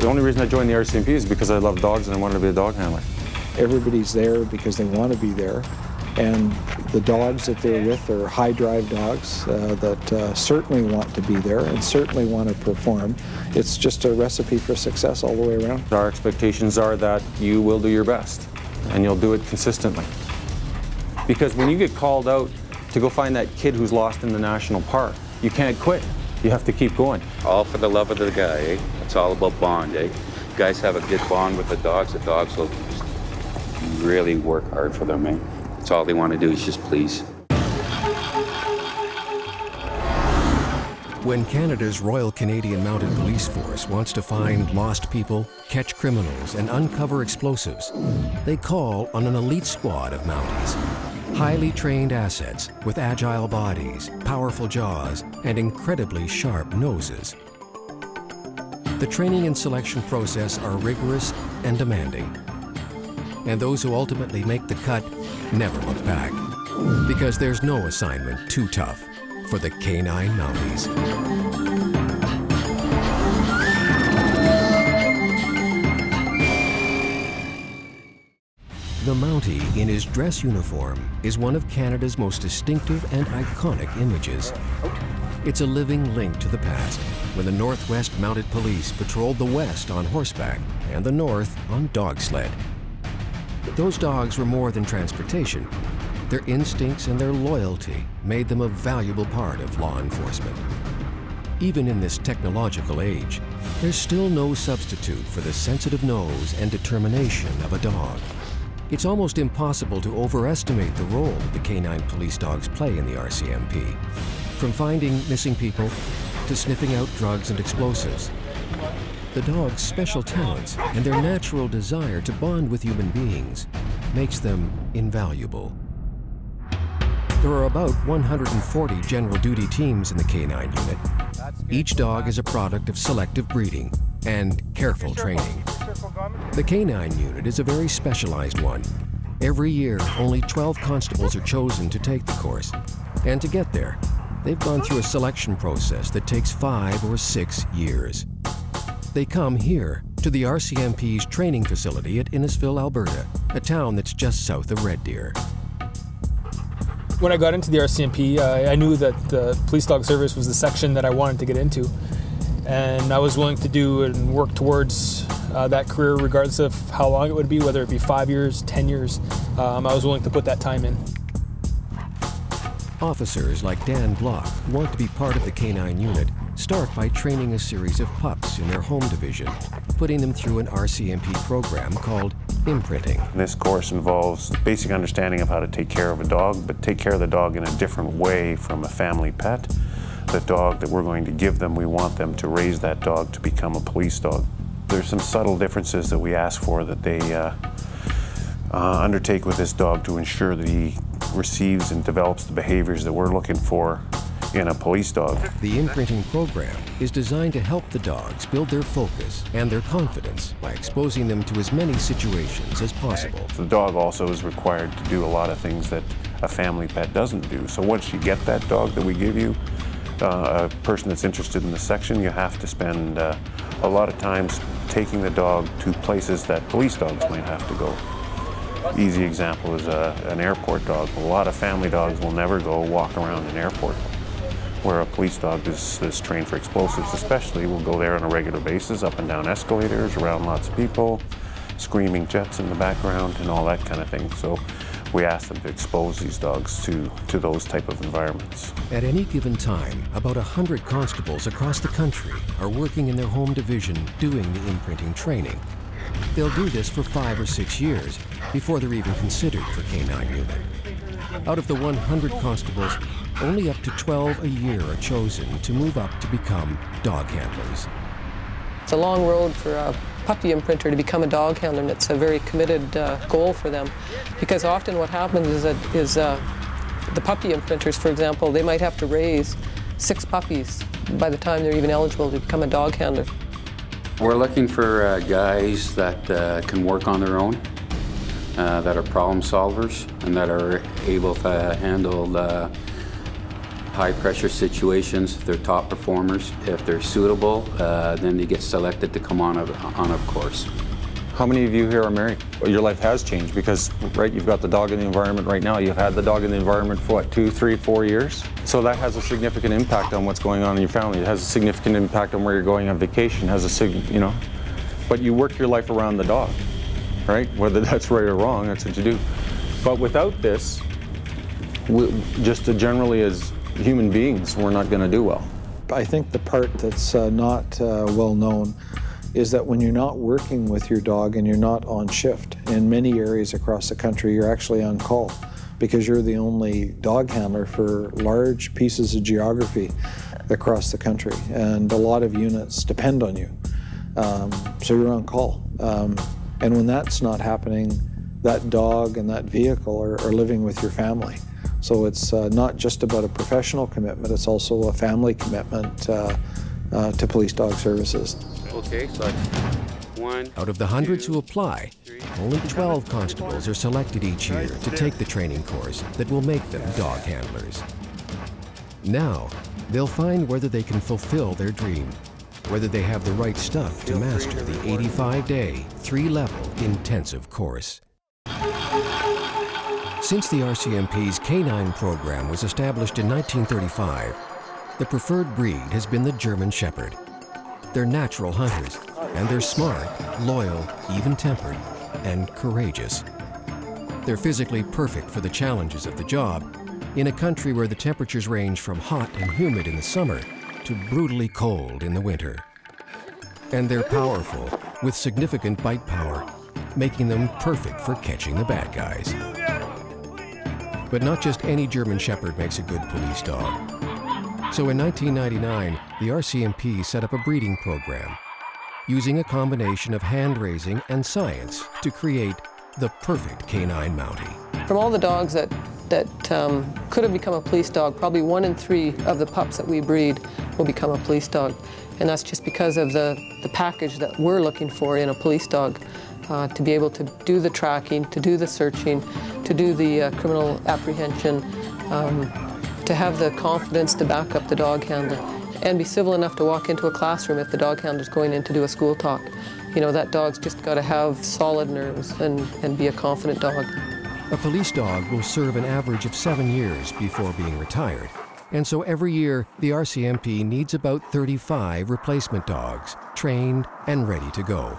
The only reason I joined the RCMP is because I love dogs and I wanted to be a dog handler. Everybody's there because they want to be there. And the dogs that they're with are high drive dogs uh, that uh, certainly want to be there and certainly want to perform. It's just a recipe for success all the way around. Our expectations are that you will do your best and you'll do it consistently. Because when you get called out to go find that kid who's lost in the national park, you can't quit. You have to keep going. All for the love of the guy, eh? It's all about bond, eh? Guys have a good bond with the dogs. The dogs will really work hard for them, eh? That's all they want to do is just please. When Canada's Royal Canadian Mounted Police Force wants to find lost people, catch criminals, and uncover explosives, they call on an elite squad of Mounties. Highly trained assets with agile bodies, powerful jaws, and incredibly sharp noses. The training and selection process are rigorous and demanding. And those who ultimately make the cut never look back. Because there's no assignment too tough for the K-9 Mounties. The Mountie in his dress uniform is one of Canada's most distinctive and iconic images. It's a living link to the past, when the Northwest Mounted Police patrolled the West on horseback and the North on dog sled. Those dogs were more than transportation. Their instincts and their loyalty made them a valuable part of law enforcement. Even in this technological age, there's still no substitute for the sensitive nose and determination of a dog. It's almost impossible to overestimate the role that the canine police dogs play in the RCMP. From finding missing people to sniffing out drugs and explosives. The dog's special talents and their natural desire to bond with human beings makes them invaluable. There are about 140 general duty teams in the K9 unit. Each dog is a product of selective breeding and careful training. The K9 unit is a very specialized one. Every year, only 12 constables are chosen to take the course. And to get there, they've gone through a selection process that takes five or six years. They come here to the RCMP's training facility at Innisfail, Alberta, a town that's just south of Red Deer. When I got into the RCMP, I knew that the police dog service was the section that I wanted to get into. And I was willing to do and work towards uh, that career regardless of how long it would be, whether it be five years, 10 years. Um, I was willing to put that time in. Officers like Dan Block who want to be part of the K9 unit start by training a series of pups in their home division, putting them through an RCMP program called imprinting. This course involves basic understanding of how to take care of a dog, but take care of the dog in a different way from a family pet. The dog that we're going to give them, we want them to raise that dog to become a police dog. There's some subtle differences that we ask for that they uh, uh, undertake with this dog to ensure that he receives and develops the behaviors that we're looking for in a police dog. The imprinting program is designed to help the dogs build their focus and their confidence by exposing them to as many situations as possible. The dog also is required to do a lot of things that a family pet doesn't do. So once you get that dog that we give you, uh, a person that's interested in the section, you have to spend uh, a lot of times taking the dog to places that police dogs might have to go. Easy example is a, an airport dog. A lot of family dogs will never go walk around an airport where a police dog is, is trained for explosives especially will go there on a regular basis, up and down escalators, around lots of people, screaming jets in the background and all that kind of thing. So we ask them to expose these dogs to, to those type of environments. At any given time, about 100 constables across the country are working in their home division doing the imprinting training. They'll do this for five or six years before they're even considered for K9 unit. Out of the 100 constables, only up to 12 a year are chosen to move up to become dog handlers. It's a long road for a puppy imprinter to become a dog handler, and it's a very committed uh, goal for them. Because often what happens is that is uh, the puppy imprinters, for example, they might have to raise six puppies by the time they're even eligible to become a dog handler. We're looking for uh, guys that uh, can work on their own, uh, that are problem solvers, and that are able to handle high pressure situations, they're top performers. If they're suitable, uh, then they get selected to come on a, on a course. How many of you here are married? Your life has changed because, right, you've got the dog in the environment right now. You've had the dog in the environment for what, two, three, four years? So that has a significant impact on what's going on in your family. It has a significant impact on where you're going on vacation. It has a sig, you know, but you work your life around the dog, right? Whether that's right or wrong, that's what you do. But without this, we, just generally as human beings, we're not going to do well. I think the part that's uh, not uh, well known is that when you're not working with your dog and you're not on shift, in many areas across the country, you're actually on call because you're the only dog handler for large pieces of geography across the country. And a lot of units depend on you. Um, so you're on call. Um, and when that's not happening, that dog and that vehicle are, are living with your family. So it's uh, not just about a professional commitment, it's also a family commitment uh, uh, to police dog services. Okay, so one. Out of the hundreds who apply, only 12 constables are selected each year to take the training course that will make them dog handlers. Now, they'll find whether they can fulfill their dream, whether they have the right stuff to master the 85-day, three-level intensive course. Since the RCMP's K9 program was established in 1935, the preferred breed has been the German Shepherd. They're natural hunters, and they're smart, loyal, even-tempered, and courageous. They're physically perfect for the challenges of the job in a country where the temperatures range from hot and humid in the summer to brutally cold in the winter. And they're powerful, with significant bite power, making them perfect for catching the bad guys. But not just any German Shepherd makes a good police dog. So in 1999, the RCMP set up a breeding program using a combination of hand raising and science to create the perfect canine Mountie. From all the dogs that, that um, could have become a police dog, probably one in three of the pups that we breed will become a police dog. And that's just because of the, the package that we're looking for in a police dog. Uh, to be able to do the tracking, to do the searching, to do the uh, criminal apprehension, um, to have the confidence to back up the dog handler, and be civil enough to walk into a classroom if the dog handler's going in to do a school talk. You know, that dog's just got to have solid nerves and, and be a confident dog. A police dog will serve an average of seven years before being retired. And so every year, the RCMP needs about 35 replacement dogs, trained and ready to go.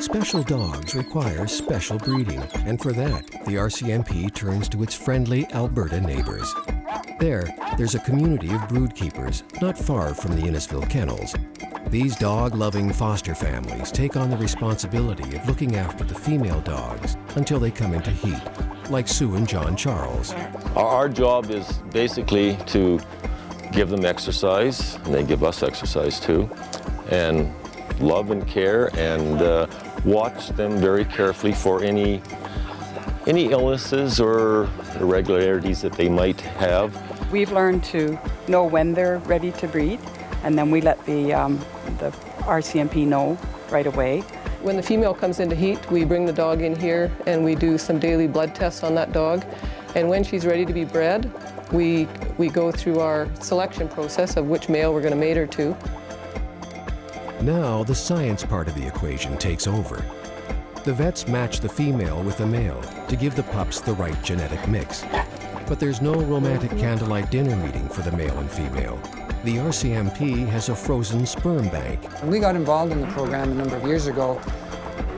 Special dogs require special breeding, and for that, the RCMP turns to its friendly Alberta neighbors. There, there's a community of brood keepers not far from the Innisfail kennels. These dog-loving foster families take on the responsibility of looking after the female dogs until they come into heat, like Sue and John Charles. Our, job is basically to give them exercise, and they give us exercise too, and love and care and uh, watch them very carefully for any any illnesses or irregularities that they might have. We've learned to know when they're ready to breed, and then we let the, um, the RCMP know right away. When the female comes into heat, we bring the dog in here and we do some daily blood tests on that dog. And when she's ready to be bred, we, we go through our selection process of which male we're going to mate her to. Now the science part of the equation takes over. The vets match the female with the male to give the pups the right genetic mix. But there's no romantic candlelight dinner meeting for the male and female. The RCMP has a frozen sperm bank. When we got involved in the program a number of years ago,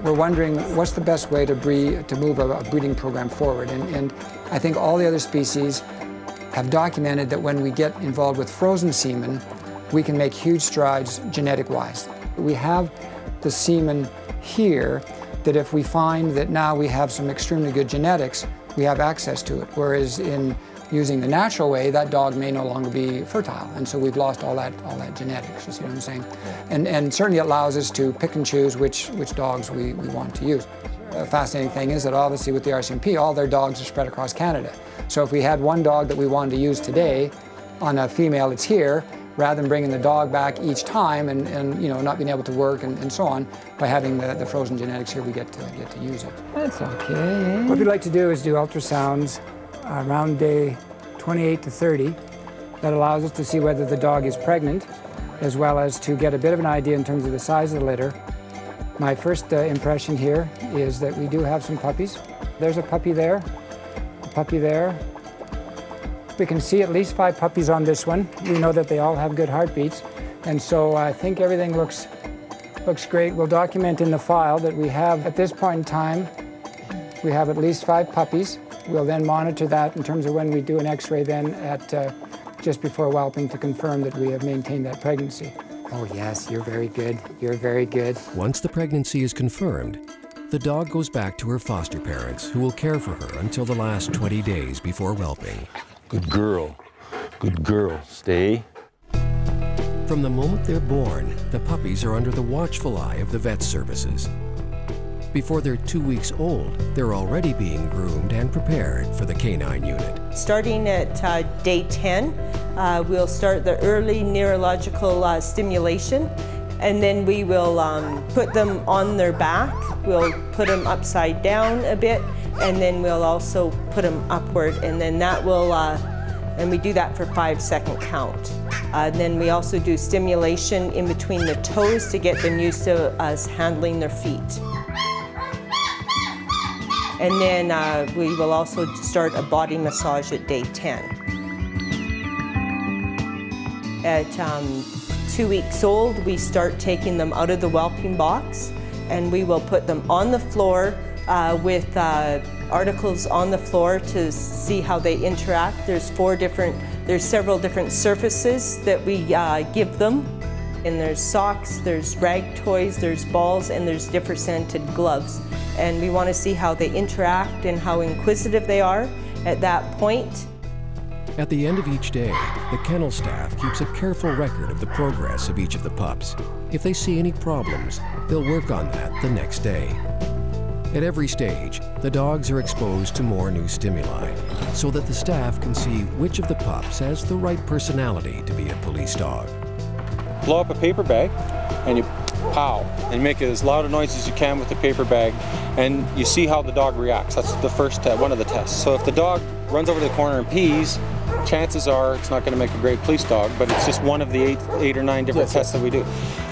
we're wondering what's the best way to, breed, to move a, breeding program forward. And, and I think all the other species have documented that when we get involved with frozen semen, we can make huge strides genetic-wise. We have the semen here that if we find that now we have some extremely good genetics, we have access to it. Whereas in using the natural way, that dog may no longer be fertile. And so we've lost all that, all that genetics, you see what I'm saying? And, and certainly it allows us to pick and choose which, which dogs we, we want to use. A fascinating thing is that obviously with the RCMP, all their dogs are spread across Canada. So if we had one dog that we wanted to use today on a female that's here, rather than bringing the dog back each time and, and you know, not being able to work and, and so on, by having the, the frozen genetics here, we get to, get to use it. That's okay. What we'd like to do is do ultrasounds around day 28 to 30 that allows us to see whether the dog is pregnant, as well as to get a bit of an idea in terms of the size of the litter. My first uh, impression here is that we do have some puppies. There's a puppy there, a puppy there. We can see at least five puppies on this one. We know that they all have good heartbeats. And so I think everything looks, looks great. We'll document in the file that we have, at this point in time, we have at least five puppies. We'll then monitor that in terms of when we do an x-ray then at uh, just before whelping to confirm that we have maintained that pregnancy. Oh yes, you're very good. You're very good. Once the pregnancy is confirmed, the dog goes back to her foster parents who will care for her until the last 20 days before whelping. Good girl. Good girl. Stay. From the moment they're born, the puppies are under the watchful eye of the vet services. Before they're two weeks old, they're already being groomed and prepared for the canine unit. Starting at uh, day 10, uh, we'll start the early neurological uh, stimulation and then we will um, put them on their back. We'll put them upside down a bit and then we'll also put them upward and then that will, uh, and we do that for five second count. Uh, then we also do stimulation in between the toes to get them used to us handling their feet. And then uh, we will also start a body massage at day 10. At um, two weeks old, we start taking them out of the whelping box and we will put them on the floor uh, with uh, articles on the floor to see how they interact. There's four different, there's several different surfaces that we uh, give them. And there's socks, there's rag toys, there's balls, and there's different scented gloves. And we want to see how they interact and how inquisitive they are at that point. At the end of each day, the kennel staff keeps a careful record of the progress of each of the pups. If they see any problems, they'll work on that the next day. At every stage, the dogs are exposed to more new stimuli so that the staff can see which of the pups has the right personality to be a police dog. Blow up a paper bag and you pow and make as loud a noise as you can with the paper bag and you see how the dog reacts. That's the first one of the tests. So if the dog runs over to the corner and pees, chances are it's not going to make a great police dog, but it's just one of the eight, eight or nine different yes, tests yes. that we do.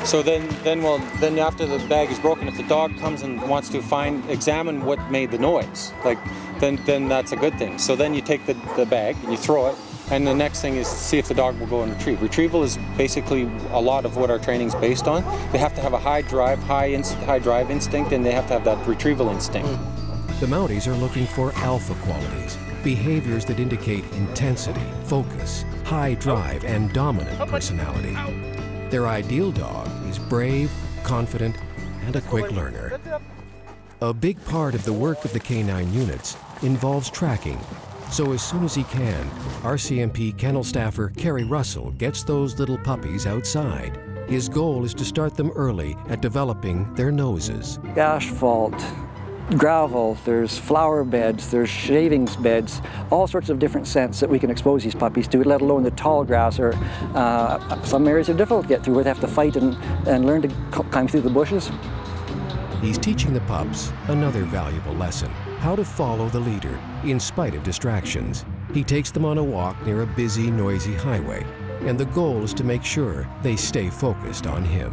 So then, then we'll, then after the bag is broken, if the dog comes and wants to find, examine what made the noise, like, then, then that's a good thing. So then you take the, the bag and you throw it, and the next thing is to see if the dog will go and retrieve. Retrieval is basically a lot of what our training is based on. They have to have a high drive, high, high drive instinct, and they have to have that retrieval instinct. Hmm. The Mounties are looking for alpha qualities, behaviors that indicate intensity, focus, high drive, and dominant personality. Their ideal dog is brave, confident, and a quick learner. A big part of the work of the canine units involves tracking so as soon as he can, RCMP kennel staffer Kerry Russell gets those little puppies outside. His goal is to start them early at developing their noses. Asphalt, gravel, there's flower beds, there's shavings beds, all sorts of different scents that we can expose these puppies to, let alone the tall grass or uh, some areas are difficult to get through where they have to fight and, and learn to climb through the bushes. He's teaching the pups another valuable lesson how to follow the leader in spite of distractions. He takes them on a walk near a busy, noisy highway, and the goal is to make sure they stay focused on him.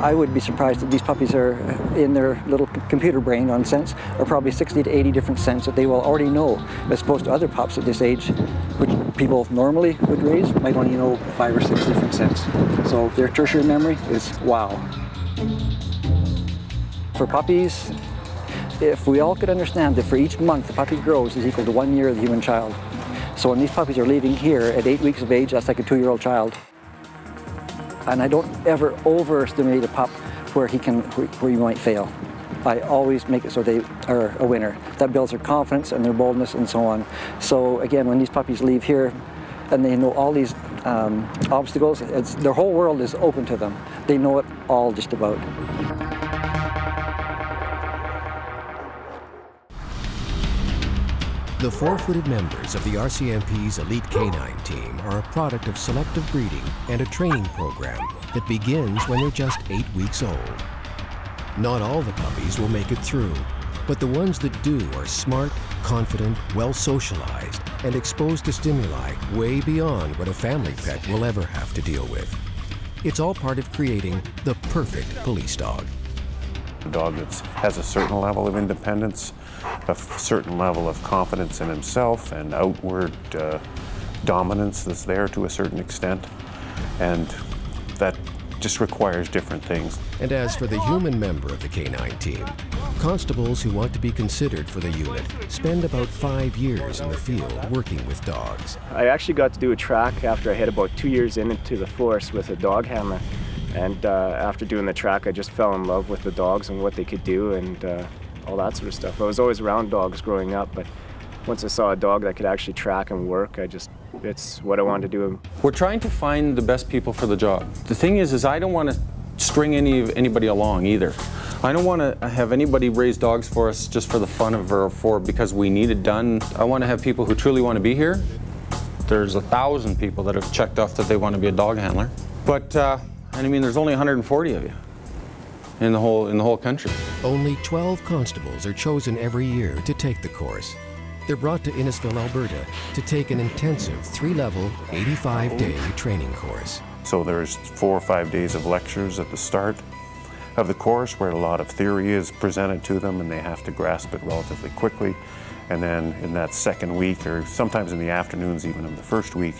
I would be surprised that these puppies are uh, in their little computer brain on scents are probably 60 to 80 different scents that they will already know as opposed to other pups at this age which people normally would raise might only know five or six different scents. So their tertiary memory is wow. For puppies, if we all could understand that for each month the puppy grows is equal to one year of the human child. So when these puppies are leaving here at eight weeks of age, that's like a two-year-old child. And I don't ever overestimate a pup where he can, where you might fail. I always make it so they are a winner. That builds their confidence and their boldness and so on. So again, when these puppies leave here and they know all these um, obstacles, their whole world is open to them. They know it all just about. The four-footed members of the RCMP's elite canine team are a product of selective breeding and a training program that begins when they're just eight weeks old. Not all the puppies will make it through, but the ones that do are smart, confident, well socialized, and exposed to stimuli way beyond what a family pet will ever have to deal with. It's all part of creating the perfect police dog. A dog that has a certain level of independence, a certain level of confidence in himself, and outward uh, dominance that's there to a certain extent. And that just requires different things. And as for the human member of the K-9 team, constables who want to be considered for the unit spend about five years in the field working with dogs. I actually got to do a track after I hit about two years into the force with a dog handler. And uh, after doing the track, I just fell in love with the dogs and what they could do and uh, all that sort of stuff. I was always around dogs growing up, but once I saw a dog that could actually track and work, I just, it's what I wanted to do. We're trying to find the best people for the job. The thing is, is I don't want to string any anybody along either. I don't want to have anybody raise dogs for us just for the fun of or for because we need it done. I want to have people who truly want to be here. There's a thousand people that have checked off that they want to be a dog handler. But, uh, I mean, there's only 140 of you in the whole in the whole country. Only 12 constables are chosen every year to take the course. They're brought to Innisfail, Alberta to take an intensive three-level, 85-day training course. So there's four or five days of lectures at the start of the course where a lot of theory is presented to them and they have to grasp it relatively quickly. And then in that second week, or sometimes in the afternoons even of the first week,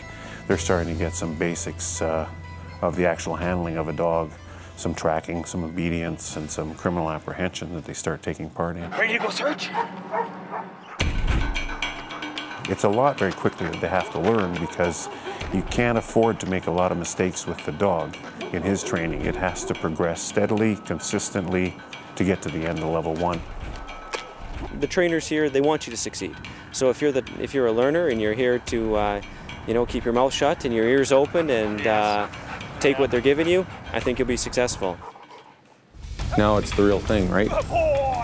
they're starting to get some basics uh, of the actual handling of a dog, some tracking, some obedience, and some criminal apprehension that they start taking part in. Ready to go search? It's a lot very quickly that they have to learn because you can't afford to make a lot of mistakes with the dog in his training. It has to progress steadily, consistently to get to the end of level one. The trainers here, they want you to succeed. So if you're the if you're a learner and you're here to, uh, you know, keep your mouth shut and your ears open and uh, take what they're giving you, I think you'll be successful. Now it's the real thing, right?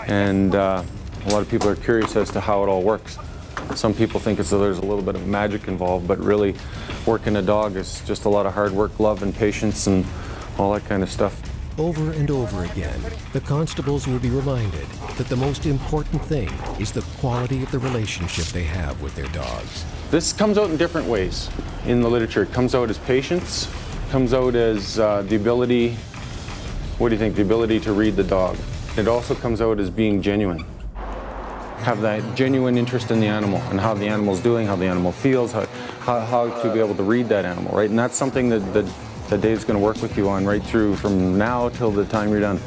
And uh, a lot of people are curious as to how it all works. Some people think as though there's a little bit of magic involved, but really working a dog is just a lot of hard work, love, and patience, and all that kind of stuff. Over and over again, the constables will be reminded that the most important thing is the quality of the relationship they have with their dogs. This comes out in different ways in the literature. It comes out as patience, comes out as uh, the ability, what do you think, the ability to read the dog. It also comes out as being genuine have that genuine interest in the animal and how the animal's doing, how the animal feels, how, how, how to be able to read that animal, right? And that's something that, that, that Dave's going to work with you on right through from now till the time you're done.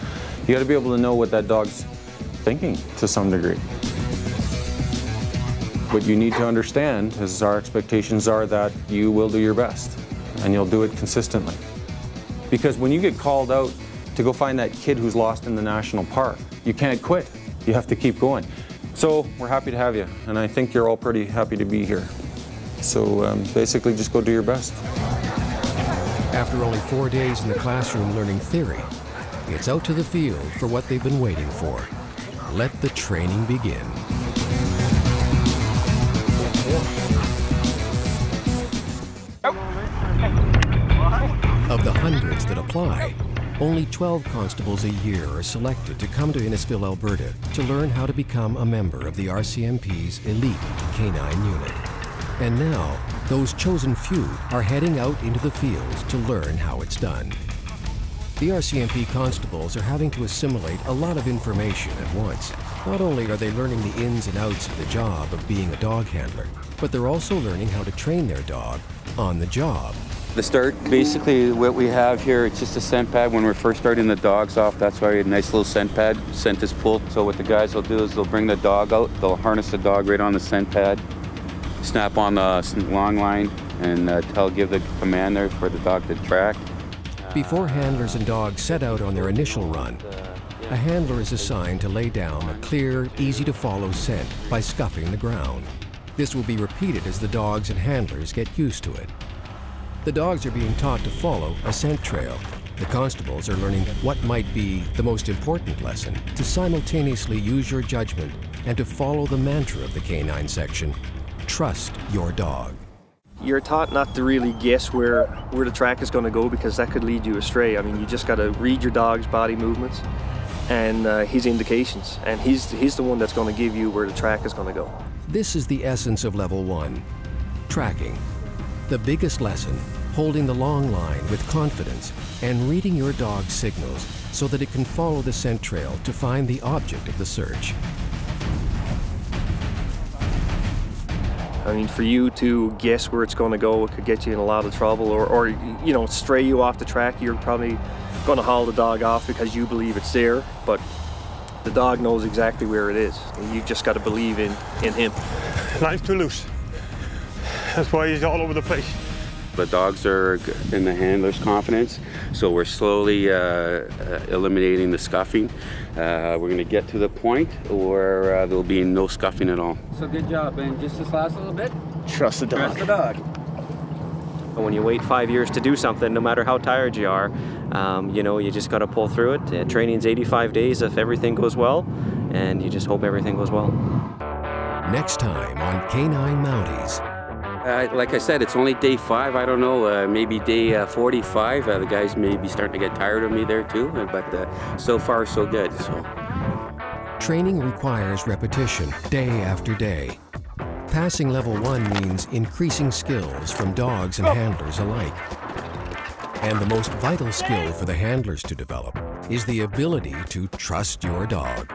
You got to be able to know what that dog's thinking to some degree. What you need to understand is our expectations are that you will do your best and you'll do it consistently. Because when you get called out to go find that kid who's lost in the national park, you can't quit. You have to keep going. So we're happy to have you, and I think you're all pretty happy to be here. So um, basically, just go do your best. After only four days in the classroom learning theory, it's out to the field for what they've been waiting for. Let the training begin. The hundreds that apply, only 12 constables a year are selected to come to Innisfail, Alberta to learn how to become a member of the RCMP's elite K-9 unit. And now, those chosen few are heading out into the fields to learn how it's done. The RCMP constables are having to assimilate a lot of information at once. Not only are they learning the ins and outs of the job of being a dog handler, but they're also learning how to train their dog on the job the start, basically what we have here, it's just a scent pad. When we're first starting the dogs off, that's why we have a nice little scent pad, scent is pulled. So what the guys will do is they'll bring the dog out, they'll harness the dog right on the scent pad, snap on the long line, and uh, tell, give the command there for the dog to track. Before handlers and dogs set out on their initial run, a handler is assigned to lay down a clear, easy to follow scent by scuffing the ground. This will be repeated as the dogs and handlers get used to it. The dogs are being taught to follow a scent trail. The constables are learning what might be the most important lesson to simultaneously use your judgment and to follow the mantra of the K9 section trust your dog. You're taught not to really guess where, where the track is going to go because that could lead you astray. I mean, you just got to read your dog's body movements and uh, his indications, and he's, he's the one that's going to give you where the track is going to go. This is the essence of level one, tracking. The biggest lesson, holding the long line with confidence and reading your dog's signals so that it can follow the scent trail to find the object of the search. I mean, for you to guess where it's going to go, it could get you in a lot of trouble, or, or you know, stray you off the track. You're probably going to haul the dog off because you believe it's there, but the dog knows exactly where it is. And you just got to believe in, in him. Line's too loose. That's why he's all over the place. The dogs are in the handler's confidence, so we're slowly uh, uh, eliminating the scuffing. Uh, we're going to get to the point where uh, there'll be no scuffing at all. So good job, and just this last little bit. Trust the dog. Trust the dog. When you wait five years to do something, no matter how tired you are, um, you know, you just got to pull through it. Uh, training's 85 days if everything goes well, and you just hope everything goes well. Next time on Canine Mounties. Uh, like I said, it's only day five. I don't know, uh, maybe day uh, 45. Uh, the guys may be starting to get tired of me there too, but uh, so far so good. So. Training requires repetition day after day. Passing level one means increasing skills from dogs and handlers alike. And the most vital skill for the handlers to develop is the ability to trust your dog.